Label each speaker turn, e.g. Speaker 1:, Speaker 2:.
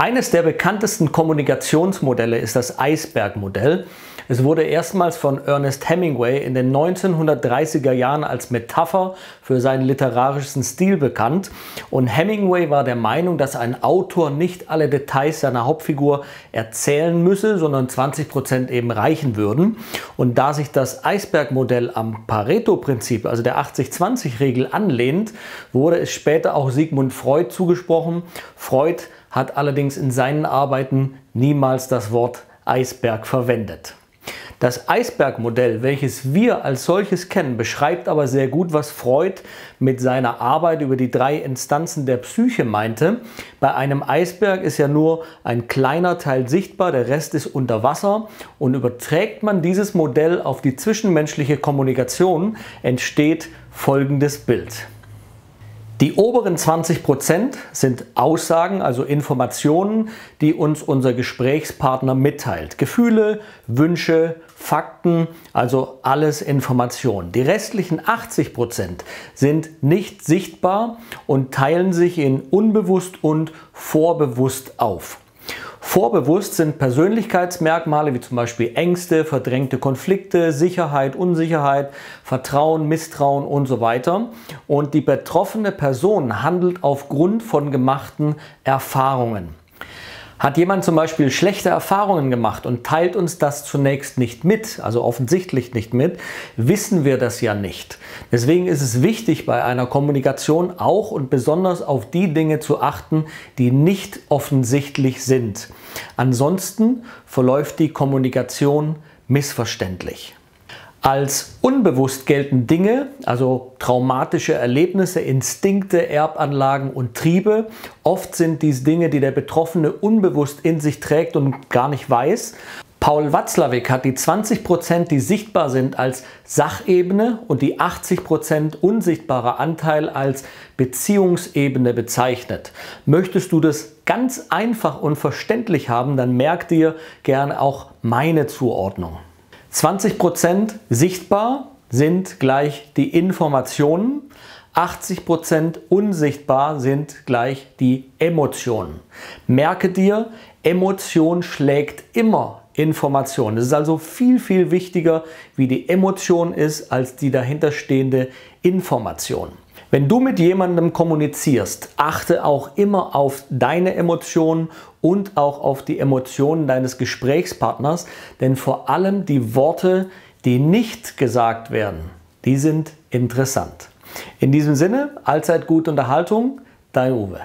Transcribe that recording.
Speaker 1: Eines der bekanntesten Kommunikationsmodelle ist das Eisbergmodell. Es wurde erstmals von Ernest Hemingway in den 1930er Jahren als Metapher für seinen literarischen Stil bekannt. Und Hemingway war der Meinung, dass ein Autor nicht alle Details seiner Hauptfigur erzählen müsse, sondern 20 Prozent eben reichen würden. Und da sich das Eisbergmodell am Pareto-Prinzip, also der 80-20-Regel, anlehnt, wurde es später auch Sigmund Freud zugesprochen. Freud hat allerdings in seinen Arbeiten niemals das Wort Eisberg verwendet. Das Eisbergmodell, welches wir als solches kennen, beschreibt aber sehr gut, was Freud mit seiner Arbeit über die drei Instanzen der Psyche meinte. Bei einem Eisberg ist ja nur ein kleiner Teil sichtbar, der Rest ist unter Wasser und überträgt man dieses Modell auf die zwischenmenschliche Kommunikation, entsteht folgendes Bild. Die oberen 20 Prozent sind Aussagen, also Informationen, die uns unser Gesprächspartner mitteilt. Gefühle, Wünsche, Fakten, also alles Informationen. Die restlichen 80 Prozent sind nicht sichtbar und teilen sich in unbewusst und vorbewusst auf. Vorbewusst sind Persönlichkeitsmerkmale wie zum Beispiel Ängste, verdrängte Konflikte, Sicherheit, Unsicherheit, Vertrauen, Misstrauen und so weiter. Und die betroffene Person handelt aufgrund von gemachten Erfahrungen. Hat jemand zum Beispiel schlechte Erfahrungen gemacht und teilt uns das zunächst nicht mit, also offensichtlich nicht mit, wissen wir das ja nicht. Deswegen ist es wichtig, bei einer Kommunikation auch und besonders auf die Dinge zu achten, die nicht offensichtlich sind. Ansonsten verläuft die Kommunikation missverständlich. Als unbewusst gelten Dinge, also traumatische Erlebnisse, Instinkte, Erbanlagen und Triebe. Oft sind dies Dinge, die der Betroffene unbewusst in sich trägt und gar nicht weiß. Paul Watzlawick hat die 20%, die sichtbar sind, als Sachebene und die 80% unsichtbare Anteil als Beziehungsebene bezeichnet. Möchtest du das ganz einfach und verständlich haben, dann merk dir gern auch meine Zuordnung. 20% sichtbar sind gleich die Informationen, 80% unsichtbar sind gleich die Emotionen. Merke dir, Emotion schlägt immer Information. Es ist also viel, viel wichtiger, wie die Emotion ist, als die dahinterstehende Information. Wenn du mit jemandem kommunizierst, achte auch immer auf deine Emotionen und auch auf die Emotionen deines Gesprächspartners, denn vor allem die Worte, die nicht gesagt werden, die sind interessant. In diesem Sinne, allzeit gute Unterhaltung, dein Uwe.